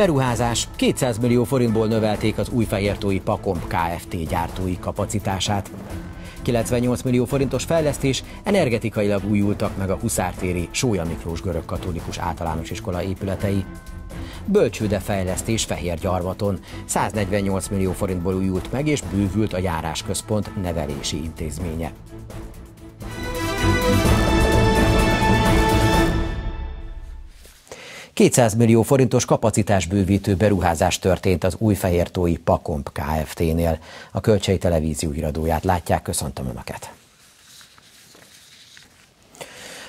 Beruházás. 200 millió forintból növelték az újfehértói Pakomp Kft. gyártói kapacitását. 98 millió forintos fejlesztés, energetikailag újultak meg a Huszártéri Sója Miklós görög katolikus általános iskola épületei. Bölcsőde fejlesztés Fehérgyarmaton. 148 millió forintból újult meg és bővült a járásközpont nevelési intézménye. 200 millió forintos kapacitásbővítő beruházás történt az újfehértói Pakomp Kft-nél. A Kölcsei Televízió iradóját látják, köszöntöm Önöket!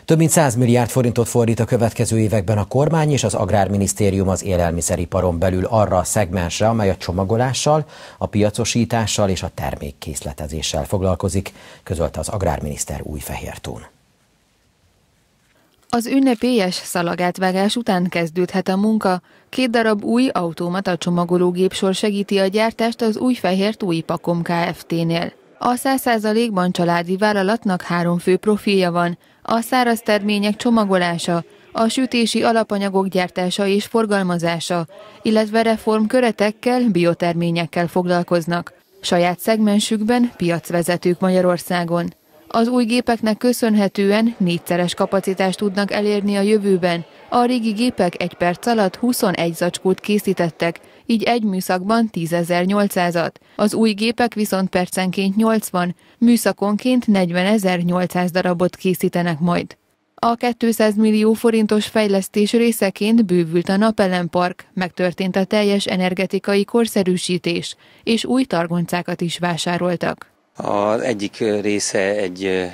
Több mint 100 milliárd forintot fordít a következő években a kormány és az Agrárminisztérium az élelmiszeriparon belül arra a szegmensre, amely a csomagolással, a piacosítással és a termékkészletezéssel foglalkozik, közölte az agrárminiszter Újfehértón. Az ünnepélyes szalagátvágás után kezdődhet a munka. Két darab új automata csomagológép sor segíti a gyártást az új fehér új Pakom Kft-nél. A 100%-ban családi vállalatnak három fő profilja van. A száraz termények csomagolása, a sütési alapanyagok gyártása és forgalmazása, illetve reformköretekkel, bioterményekkel foglalkoznak. Saját szegmensükben piacvezetők Magyarországon. Az új gépeknek köszönhetően négyszeres kapacitást tudnak elérni a jövőben. A régi gépek egy perc alatt 21 zacskót készítettek, így egy műszakban 10.800-at. Az új gépek viszont percenként 80, műszakonként 40.800 darabot készítenek majd. A 200 millió forintos fejlesztés részeként bővült a napelempark, megtörtént a teljes energetikai korszerűsítés, és új targoncákat is vásároltak. Az egyik része egy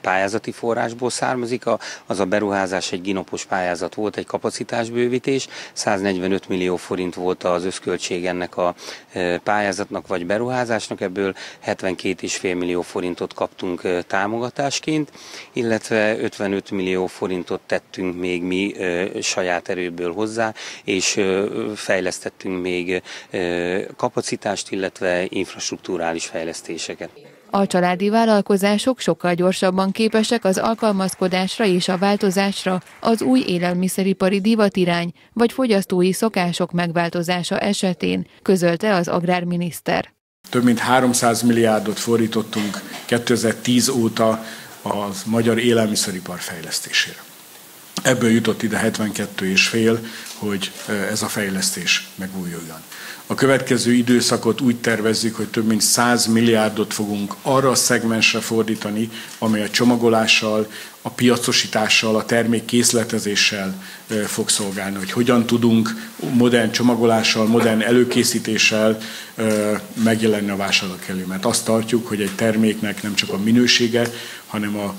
pályázati forrásból származik, az a beruházás egy ginopos pályázat volt, egy kapacitásbővítés, 145 millió forint volt az összköltség ennek a pályázatnak vagy beruházásnak, ebből 72,5 millió forintot kaptunk támogatásként, illetve 55 millió forintot tettünk még mi saját erőből hozzá, és fejlesztettünk még kapacitást, illetve infrastruktúrális fejlesztéseket termékeket. A családi vállalkozások sokkal gyorsabban képesek az alkalmazkodásra és a változásra az új élelmiszeripari divatirány vagy fogyasztói szokások megváltozása esetén, közölte az agrárminiszter. Több mint 300 milliárdot fordítottunk 2010 óta az magyar élelmiszeripar fejlesztésére. Ebből jutott ide 72 és fél, hogy ez a fejlesztés megújuljon. A következő időszakot úgy tervezzük, hogy több mint 100 milliárdot fogunk arra a szegmensre fordítani, amely a csomagolással, a piacosítással, a termék készletezéssel fog szolgálni, hogy hogyan tudunk modern csomagolással, modern előkészítéssel megjelenni a vásárlók elő. Mert azt tartjuk, hogy egy terméknek nem csak a minősége, hanem a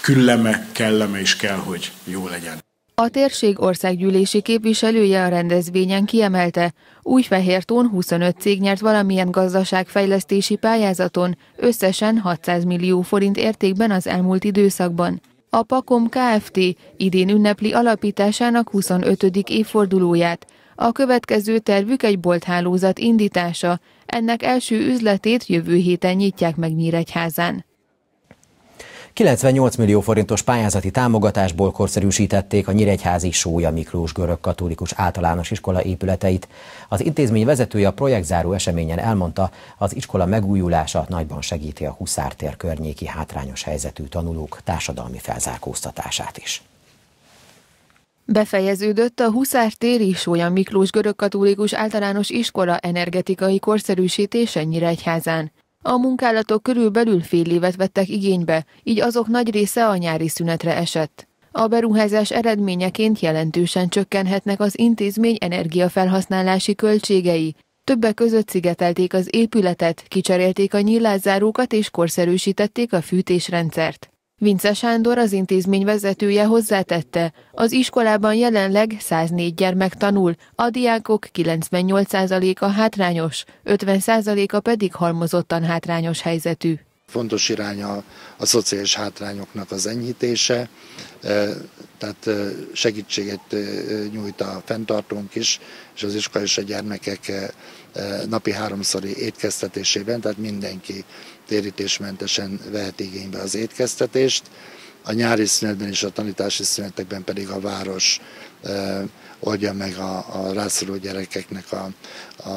külleme, kelleme is kell, hogy jó legyen. A térség országgyűlési képviselője a rendezvényen kiemelte, Újfehértón 25 cég nyert valamilyen gazdaságfejlesztési pályázaton, összesen 600 millió forint értékben az elmúlt időszakban. A Pakom Kft. idén ünnepli alapításának 25. évfordulóját. A következő tervük egy bolthálózat indítása, ennek első üzletét jövő héten nyitják meg Nyíregyházán. 98 millió forintos pályázati támogatásból korszerűsítették a Nyíregyházi Sója Miklós görög katolikus általános iskola épületeit. Az intézmény vezetője a projektzáró eseményen elmondta, az iskola megújulása nagyban segíti a Huszártér környéki hátrányos helyzetű tanulók társadalmi felzárkóztatását is. Befejeződött a Huszártéri Sólyam Miklós görög katolikus általános iskola energetikai korszerűsítése Nyíregyházán. A munkálatok körülbelül fél évet vettek igénybe, így azok nagy része a nyári szünetre esett. A beruházás eredményeként jelentősen csökkenhetnek az intézmény energiafelhasználási költségei. Többek között szigetelték az épületet, kicserélték a nyílászárókat és korszerűsítették a fűtésrendszert. Vince Sándor, az intézmény vezetője hozzátette, az iskolában jelenleg 104 gyermek tanul, a diákok 98%-a hátrányos, 50%-a pedig halmozottan hátrányos helyzetű. Fontos irány a, szociális hátrányoknak az enyhítése, tehát segítséget nyújt a fenntartónk is, és az iskola és a gyermekek napi háromszori étkeztetésében, tehát mindenki térítésmentesen vehet igénybe az étkeztetést. A nyári szünetben és a tanítási szünetekben pedig a város oldja meg a, a rászoruló gyerekeknek a, a,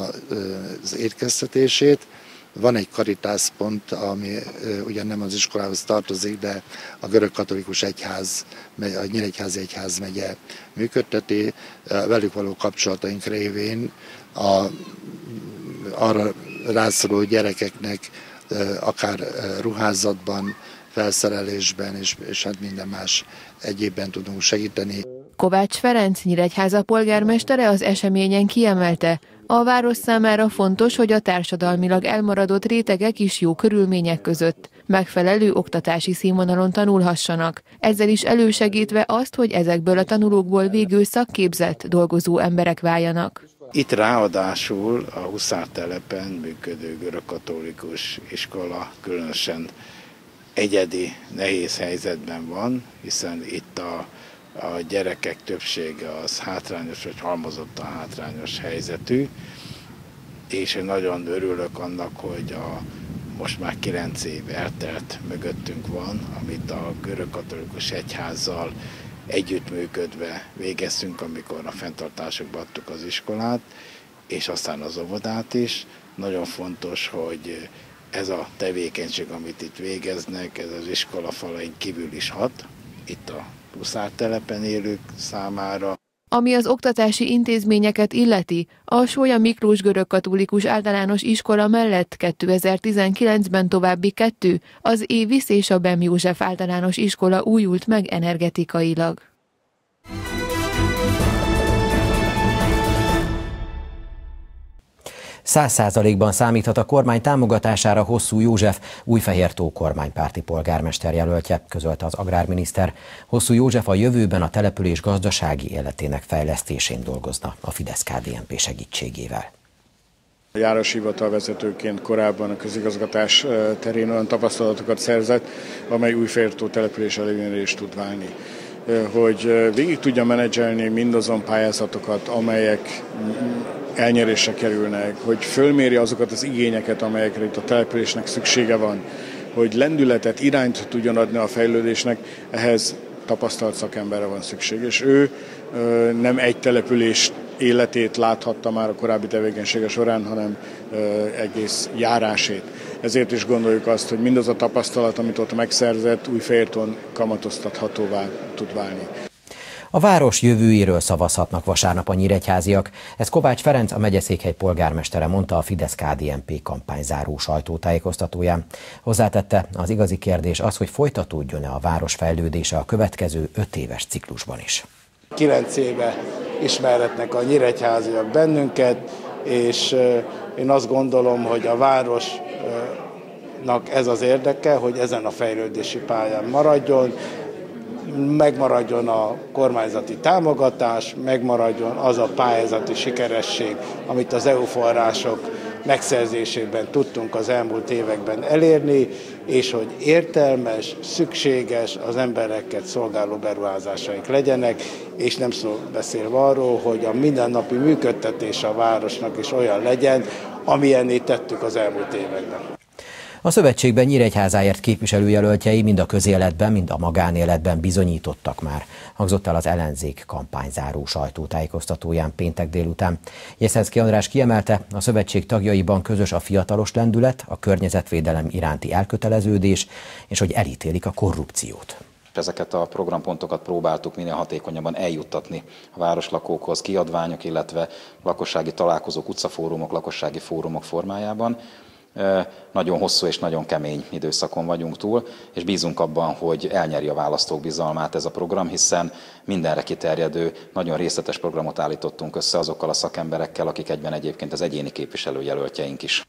az étkeztetését. Van egy karitászpont, ami ugyan nem az iskolához tartozik, de a görög katolikus egyház, a Nyíregyházi Egyház megye működteti. Velük való kapcsolataink révén a, arra rászoruló gyerekeknek akár ruházatban, felszerelésben és, és hát minden más egyébben tudunk segíteni. Kovács Ferenc Nyíregyháza polgármestere az eseményen kiemelte, a város számára fontos, hogy a társadalmilag elmaradott rétegek is jó körülmények között megfelelő oktatási színvonalon tanulhassanak, ezzel is elősegítve azt, hogy ezekből a tanulókból végül szakképzett, dolgozó emberek váljanak. Itt ráadásul a Huszár telepen működő görögkatolikus iskola különösen egyedi, nehéz helyzetben van, hiszen itt a, a gyerekek többsége az hátrányos vagy halmozottan hátrányos helyzetű, és én nagyon örülök annak, hogy a most már kilenc év eltelt mögöttünk van, amit a görög katolikus egyházzal együttműködve végeztünk, amikor a fenntartásokba adtuk az iskolát, és aztán az óvodát is. Nagyon fontos, hogy ez a tevékenység, amit itt végeznek, ez az iskola falain kívül is hat, itt a Puszártelepen élők számára. Ami az oktatási intézményeket illeti, a Sója Miklós Görög Katolikus Általános Iskola mellett 2019-ben további kettő, az Évisz és a Bem József Általános Iskola újult meg energetikailag. Száz százalékban számíthat a kormány támogatására Hosszú József Újfehértó kormánypárti polgármester jelöltje, közölte az agrárminiszter. Hosszú József a jövőben a település gazdasági életének fejlesztésén dolgozna a Fidesz-KDNP segítségével. A járáshivatal vezetőként korábban a közigazgatás terén olyan tapasztalatokat szerzett, amely újfértó település előnyére tud válni hogy végig tudja menedzselni mindazon pályázatokat, amelyek elnyerésre kerülnek, hogy fölméri azokat az igényeket, amelyekre itt a településnek szüksége van, hogy lendületet, irányt tudjon adni a fejlődésnek, ehhez tapasztalt szakemberre van szükség. És ő nem egy település életét láthatta már a korábbi tevékenysége során, hanem egész járásét. Ezért is gondoljuk azt, hogy mindaz a tapasztalat, amit ott megszerzett, új férton kamatoztathatóvá tud válni. A város jövőjéről szavazhatnak vasárnap a nyíregyháziak. Ez Kovács Ferenc, a megyeszékhely polgármestere mondta a Fidesz-KDNP kampányzáró sajtótájékoztatóján. Hozzátette, az igazi kérdés az, hogy folytatódjon-e a város fejlődése a következő öt éves ciklusban is. Kilenc éve ismerhetnek a nyíregyháziak bennünket, és én azt gondolom, hogy a városnak ez az érdeke, hogy ezen a fejlődési pályán maradjon, megmaradjon a kormányzati támogatás, megmaradjon az a pályázati sikeresség, amit az EU források megszerzésében tudtunk az elmúlt években elérni, és hogy értelmes, szükséges, az embereket szolgáló beruházásaink legyenek, és nem szó beszélve arról, hogy a mindennapi működtetés a városnak is olyan legyen, amilyenné tettük az elmúlt években. A szövetségben Nyíregyházáért képviselőjelöltjei mind a közéletben, mind a magánéletben bizonyítottak már, hangzott el az ellenzék kampányzáró sajtótájékoztatóján péntek délután. Jeszenszki András kiemelte, a szövetség tagjaiban közös a fiatalos lendület, a környezetvédelem iránti elköteleződés, és hogy elítélik a korrupciót ezeket a programpontokat próbáltuk minél hatékonyabban eljuttatni a városlakókhoz, kiadványok, illetve lakossági találkozók, utcafórumok, lakossági fórumok formájában nagyon hosszú és nagyon kemény időszakon vagyunk túl, és bízunk abban, hogy elnyeri a választók bizalmát ez a program, hiszen mindenre kiterjedő, nagyon részletes programot állítottunk össze azokkal a szakemberekkel, akik egyben egyébként az egyéni képviselőjelöltjeink is.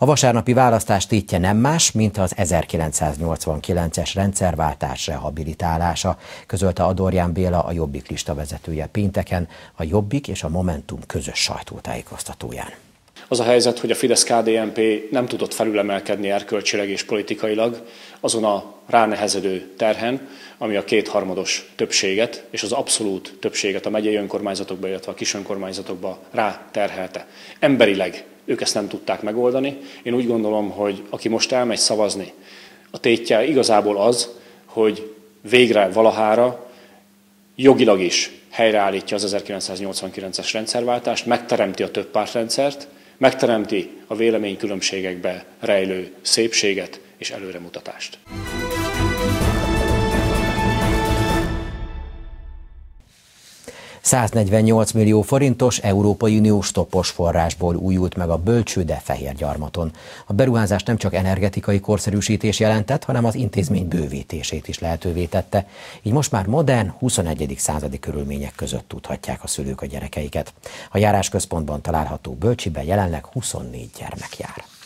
A vasárnapi választás tétje nem más, mint az 1989-es rendszerváltás rehabilitálása, közölte Adorján Béla, a Jobbik lista vezetője pénteken, a Jobbik és a Momentum közös sajtótájékoztatóján. Az a helyzet, hogy a Fidesz-KDNP nem tudott felülemelkedni erkölcsileg és politikailag azon a ránehezedő terhen, ami a kétharmados többséget és az abszolút többséget a megyei önkormányzatokba, illetve a kis önkormányzatokba ráterhelte. Emberileg ők ezt nem tudták megoldani. Én úgy gondolom, hogy aki most elmegy szavazni, a tétje igazából az, hogy végre valahára jogilag is helyreállítja az 1989-es rendszerváltást, megteremti a több pártrendszert, megteremti a véleménykülönbségekbe rejlő szépséget és előremutatást. 148 millió forintos Európai Uniós toppos forrásból újult meg a bölcsőde fehér gyarmaton. A beruházás nem csak energetikai korszerűsítés jelentett, hanem az intézmény bővítését is lehetővé tette. Így most már modern, 21. századi körülmények között tudhatják a szülők a gyerekeiket. A járásközpontban található bölcsiben jelenleg 24 gyermek jár.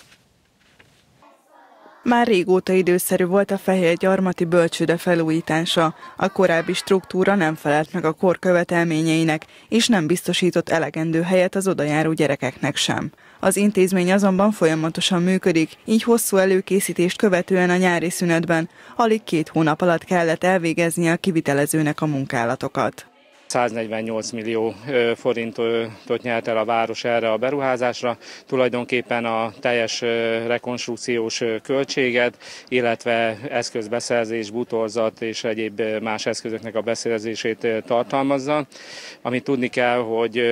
Már régóta időszerű volt a fehér gyarmati bölcsőde felújítása. A korábbi struktúra nem felelt meg a kor követelményeinek, és nem biztosított elegendő helyet az odajáró gyerekeknek sem. Az intézmény azonban folyamatosan működik, így hosszú előkészítést követően a nyári szünetben alig két hónap alatt kellett elvégezni a kivitelezőnek a munkálatokat. 148 millió forintot nyert el a város erre a beruházásra. Tulajdonképpen a teljes rekonstrukciós költséget, illetve eszközbeszerzés, butorzat és egyéb más eszközöknek a beszerzését tartalmazza. Amit tudni kell, hogy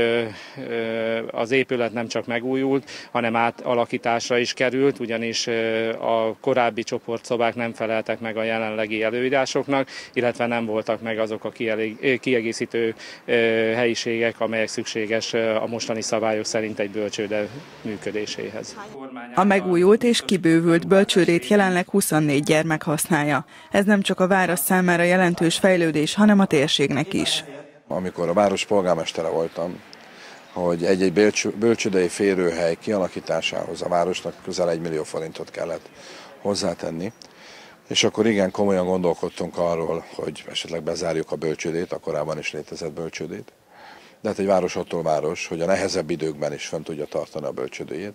az épület nem csak megújult, hanem átalakításra is került, ugyanis a korábbi csoportszobák nem feleltek meg a jelenlegi előírásoknak, illetve nem voltak meg azok a kiegészítő helyiségek, amelyek szükséges a mostani szabályok szerint egy bölcsőde működéséhez. A megújult és kibővült bölcsődét jelenleg 24 gyermek használja. Ez nem csak a város számára jelentős fejlődés, hanem a térségnek is. Amikor a város polgármestere voltam, hogy egy-egy bölcsődei férőhely kialakításához a városnak közel egy millió forintot kellett hozzátenni, és akkor igen, komolyan gondolkodtunk arról, hogy esetleg bezárjuk a bölcsődét, a korábban is létezett bölcsődét. De hát egy város attól város, hogy a nehezebb időkben is fent tudja tartani a bölcsődőjét.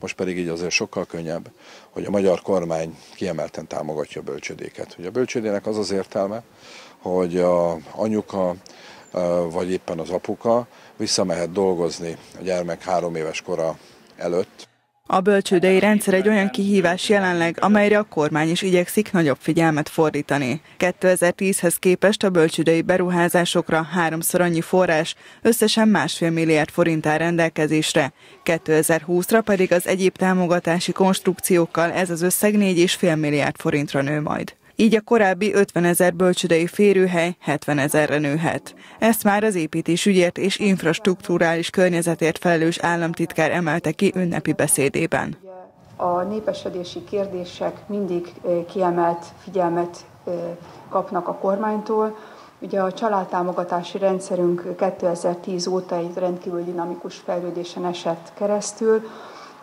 Most pedig így azért sokkal könnyebb, hogy a magyar kormány kiemelten támogatja a bölcsődéket. Ugye a bölcsődének az az értelme, hogy a anyuka vagy éppen az apuka visszamehet dolgozni a gyermek három éves kora előtt, a bölcsődei rendszer egy olyan kihívás jelenleg, amelyre a kormány is igyekszik nagyobb figyelmet fordítani. 2010-hez képest a bölcsődei beruházásokra háromszor annyi forrás, összesen másfél milliárd forint áll rendelkezésre. 2020-ra pedig az egyéb támogatási konstrukciókkal ez az összeg 4,5 milliárd forintra nő majd. Így a korábbi 50 ezer bölcsödei férőhely 70 ezerre nőhet. Ezt már az építésügyért és infrastruktúrális környezetért felelős államtitkár emelte ki ünnepi beszédében. A népesedési kérdések mindig kiemelt figyelmet kapnak a kormánytól. Ugye a családtámogatási rendszerünk 2010 óta egy rendkívül dinamikus fejlődésen esett keresztül.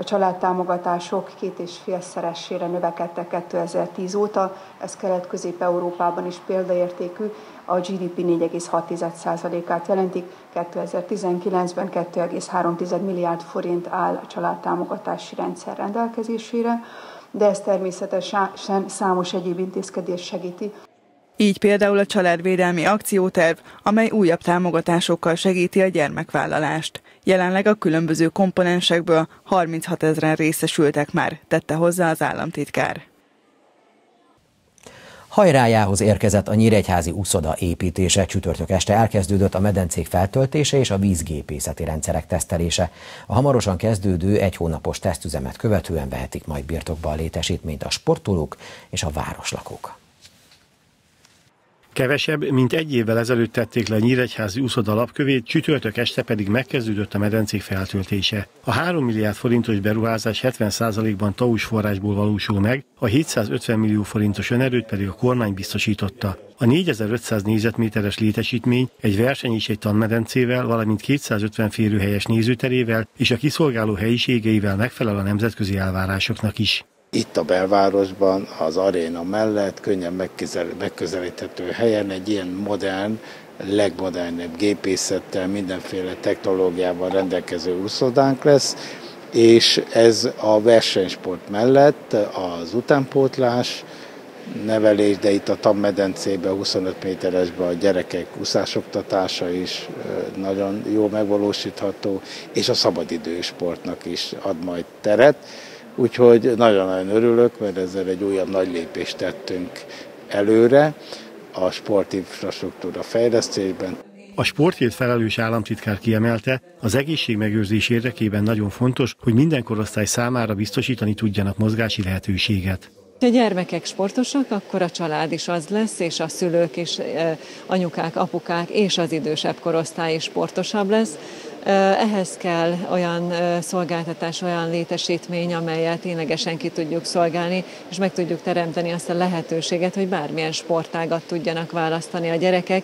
A családtámogatások két és félszeresére növekedtek 2010 óta, ez Kelet-Közép-Európában is példaértékű, a GDP 4,6%-át jelentik, 2019-ben 2,3 milliárd forint áll a családtámogatási rendszer rendelkezésére, de ez természetesen számos egyéb intézkedés segíti. Így például a családvédelmi akcióterv, amely újabb támogatásokkal segíti a gyermekvállalást. Jelenleg a különböző komponensekből 36 ezeren részesültek már, tette hozzá az államtitkár. Hajrájához érkezett a Nyíregyházi úszoda építése, csütörtök este elkezdődött a medencék feltöltése és a vízgépészeti rendszerek tesztelése. A hamarosan kezdődő egy hónapos tesztüzemet követően vehetik majd birtokba a létesítményt a sportolók és a városlakók. Kevesebb, mint egy évvel ezelőtt tették le Nyíregyházi úszod alapkövét, csütörtök este pedig megkezdődött a medencék feltöltése. A 3 milliárd forintos beruházás 70%-ban taus forrásból valósul meg, a 750 millió forintos önerőt pedig a kormány biztosította. A 4500 négyzetméteres létesítmény egy verseny és egy tanmedencével, valamint 250 férőhelyes nézőterével és a kiszolgáló helyiségeivel megfelel a nemzetközi elvárásoknak is. Itt a belvárosban, az aréna mellett, könnyen megközelíthető helyen egy ilyen modern, legmodernebb gépészettel, mindenféle technológiával rendelkező úszodánk lesz, és ez a versenysport mellett az utánpótlás, nevelés, de itt a tanmedencében, 25 méteresben a gyerekek úszásoktatása is nagyon jó megvalósítható, és a szabadidős sportnak is ad majd teret. Úgyhogy nagyon-nagyon örülök, mert ezzel egy újabb nagy lépést tettünk előre. a sportinfrastruktúra fejlesztésben. A sportért felelős államtitkár kiemelte, az egészségmegőrzés érdekében nagyon fontos, hogy minden korosztály számára biztosítani tudjanak mozgási lehetőséget. Ha a gyermekek sportosak, akkor a család is az lesz, és a szülők is, anyukák, apukák és az idősebb korosztály is sportosabb lesz. Ehhez kell olyan szolgáltatás, olyan létesítmény, amelyet ténylegesen ki tudjuk szolgálni, és meg tudjuk teremteni azt a lehetőséget, hogy bármilyen sportágat tudjanak választani a gyerekek.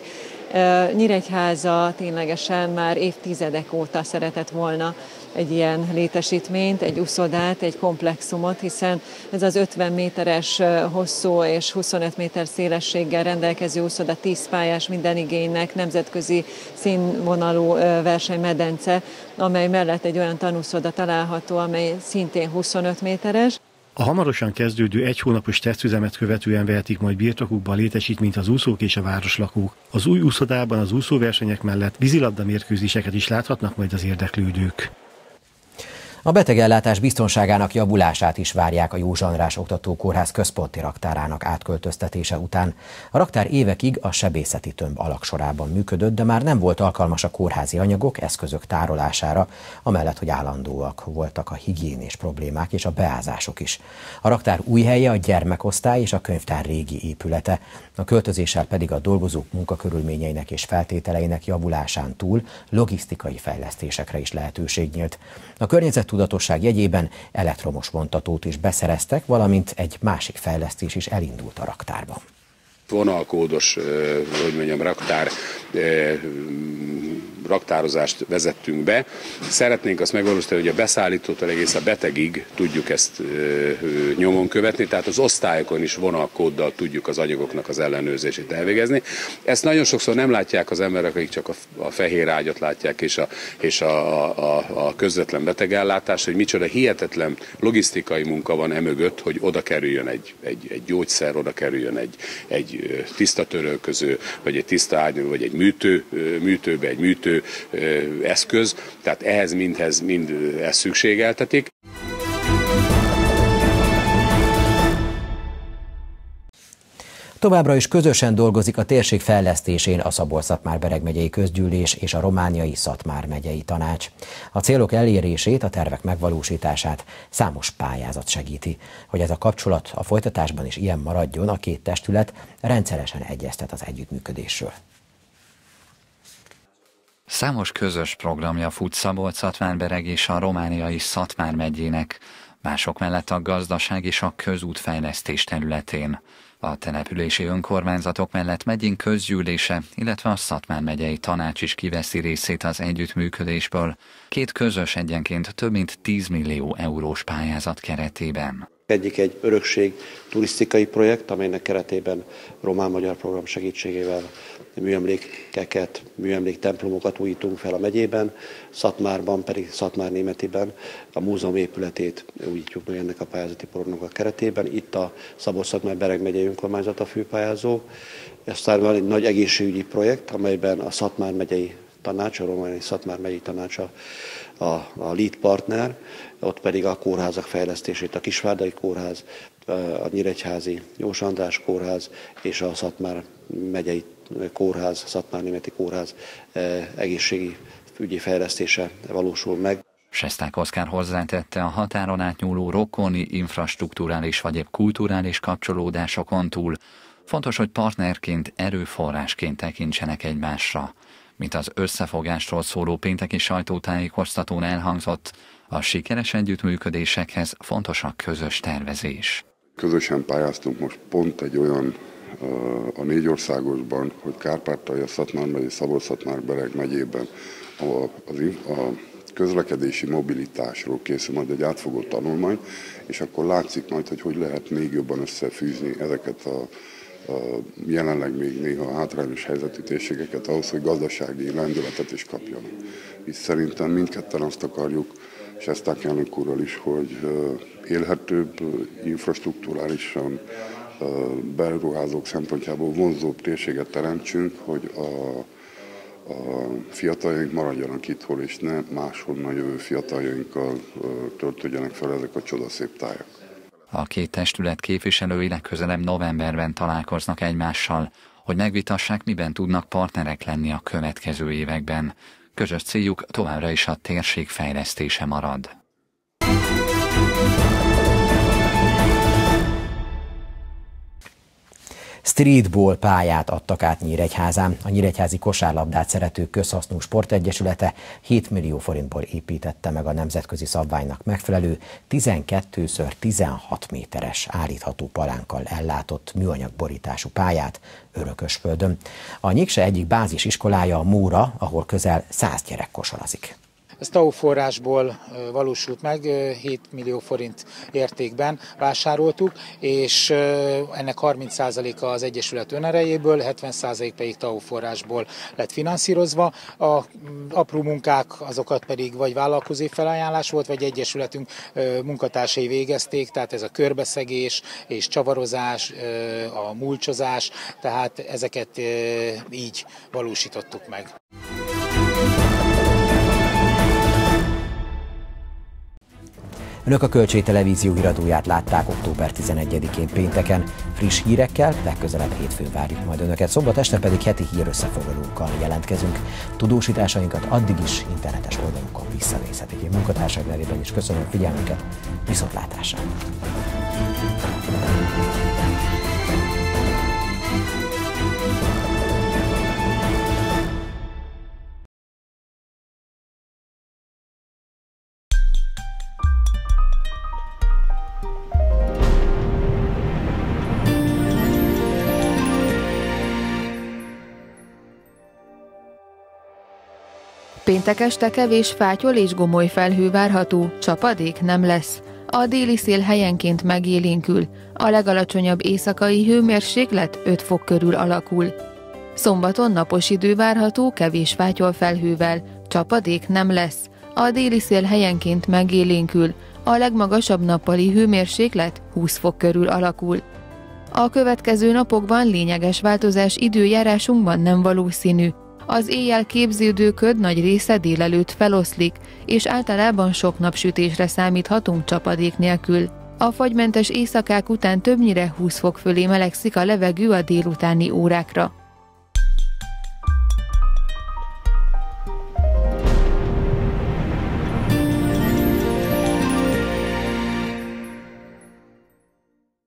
Nyíregyháza ténylegesen már évtizedek óta szeretett volna egy ilyen létesítményt, egy uszodát, egy komplexumot, hiszen ez az 50 méteres hosszú és 25 méter szélességgel rendelkező uszoda 10 pályás minden igénynek nemzetközi színvonalú versenymedence, amely mellett egy olyan tanúszoda található, amely szintén 25 méteres, a hamarosan kezdődő egy hónapos tesztüzemet követően vehetik majd birtokukba a létesítményt az úszók és a városlakók. Az új úszodában az úszóversenyek mellett vízilabda mérkőzéseket is láthatnak majd az érdeklődők. A betegellátás biztonságának javulását is várják a József András Oktatókórház központi raktárának átköltöztetése után. A raktár évekig a sebészeti tömb alaksorában működött, de már nem volt alkalmas a kórházi anyagok, eszközök tárolására, amellett, hogy állandóak voltak a higiénés problémák és a beázások is. A raktár új helye a gyermekosztály és a könyvtár régi épülete, a költözéssel pedig a dolgozók munkakörülményeinek és feltételeinek javulásán túl logisztikai fejlesztésekre is lehetőség nyílt. A környezettudatosság jegyében elektromos vontatót is beszereztek, valamint egy másik fejlesztés is elindult a raktárban vonalkódos, hogy mondjam, raktár raktározást vezettünk be. Szeretnénk azt megvalósítani, hogy a beszállítótól egész a betegig tudjuk ezt nyomon követni, tehát az osztályokon is vonalkóddal tudjuk az anyagoknak az ellenőrzését elvégezni. Ezt nagyon sokszor nem látják az emberek, akik csak a, fehér ágyat látják, és a, és a, a, a közvetlen betegellátás, hogy micsoda hihetetlen logisztikai munka van emögött, hogy oda kerüljön egy, egy, egy gyógyszer, oda kerüljön egy, egy tiszta törölköző, vagy egy tiszta ágyú, vagy egy műtő, műtőbe, egy műtő eszköz, tehát ehhez mindhez mind ezt szükségeltetik. Továbbra is közösen dolgozik a térség fejlesztésén a Szabolcs-Szatmár-Bereg megyei közgyűlés és a romániai Szatmár megyei tanács. A célok elérését, a tervek megvalósítását számos pályázat segíti. Hogy ez a kapcsolat a folytatásban is ilyen maradjon, a két testület rendszeresen egyeztet az együttműködésről. Számos közös programja fut Szabolcs-Szatmárbereg és a romániai Szatmár megyének, mások mellett a gazdaság és a közútfejlesztés területén. A települési önkormányzatok mellett megyünk közgyűlése, illetve a Szatmár megyei tanács is kiveszi részét az együttműködésből, két közös egyenként több mint 10 millió eurós pályázat keretében. Egyik egy örökség turisztikai projekt, amelynek keretében román-magyar program segítségével műemlékeket, műemlék templomokat újítunk fel a megyében, Szatmárban pedig Szatmár Németiben a múzeum épületét újítjuk meg ennek a pályázati programnak a keretében. Itt a Szabolcs-Szatmár Bereg megyei önkormányzat a főpályázó. Aztán van egy nagy egészségügyi projekt, amelyben a Szatmár megyei tanács, a romániai Szatmár megyei tanácsa a, a lead partner, ott pedig a kórházak fejlesztését, a Kisvárdai Kórház, a Nyíregyházi Jós András Kórház és a Szatmár megyei kórház, Szatmár Németi Kórház egészségi ügyi fejlesztése valósul meg. Sesták Oszkár hozzátette a határon átnyúló rokoni, infrastruktúrális vagy épp kulturális kapcsolódásokon túl. Fontos, hogy partnerként, erőforrásként tekintsenek egymásra. Mint az összefogásról szóló pénteki sajtótájékoztatón elhangzott, a sikeres együttműködésekhez fontos a közös tervezés. Közösen pályáztunk most pont egy olyan a négy országosban, hogy Kárpátalja, Szatmár megye, Szabolcs-Szatmár Bereg megyében a, az, a közlekedési mobilitásról készül majd egy átfogó tanulmány, és akkor látszik majd, hogy hogy lehet még jobban összefűzni ezeket a jelenleg még néha hátrányos helyzetű térségeket ahhoz, hogy gazdasági lendületet is kapjanak. És szerintem mindketten azt akarjuk, és ezt elnök úrral is, hogy élhetőbb, infrastruktúrálisan beruházók szempontjából vonzóbb térséget teremtsünk, hogy a, a fiataljaink maradjanak itthon, és ne máshonnan jövő fiataljainkkal töltődjenek fel ezek a csodaszép tájak. A két testület képviselői legközelebb novemberben találkoznak egymással. hogy megvitassák, miben tudnak partnerek lenni a következő években. Közös céljuk továbbra is a térség fejlesztése marad. Streetball pályát adtak át Nyíregyházán. A Nyíregyházi Kosárlabdát Szerető Közhasznú Sportegyesülete 7 millió forintból építette meg a nemzetközi szabványnak megfelelő 12x16 méteres állítható palánkkal ellátott műanyagborítású pályát Örökösföldön. A Nyikse egyik bázisiskolája a Móra, ahol közel 100 gyerek kosarazik. Ez TAU forrásból valósult meg, 7 millió forint értékben vásároltuk, és ennek 30%-a az Egyesület önerejéből, 70% pedig TAU forrásból lett finanszírozva. A apró munkák azokat pedig vagy vállalkozói felajánlás volt, vagy Egyesületünk munkatársai végezték, tehát ez a körbeszegés és csavarozás, a mulcsozás, tehát ezeket így valósítottuk meg. Önök a Kölcsé Televízió híradóját látták október 11-én pénteken. Friss hírekkel legközelebb hétfőn várjuk majd Önöket, szombat este pedig heti hír összefoglalókkal jelentkezünk. Tudósításainkat addig is internetes oldalunkon visszanézhetik. Én munkatársak nevében is köszönöm figyelmüket, viszontlátásra! Péntek este kevés fátyol és gomoly felhő várható, csapadék nem lesz. A déli szél helyenként megélénkül, a legalacsonyabb éjszakai hőmérséklet 5 fok körül alakul. Szombaton napos idő várható, kevés fátyol felhővel, csapadék nem lesz. A déli szél helyenként megélénkül, a legmagasabb nappali hőmérséklet 20 fok körül alakul. A következő napokban lényeges változás időjárásunkban nem valószínű, az éjjel képződő köd nagy része délelőtt feloszlik, és általában sok napsütésre számíthatunk csapadék nélkül. A fagymentes éjszakák után többnyire 20 fok fölé melegszik a levegő a délutáni órákra.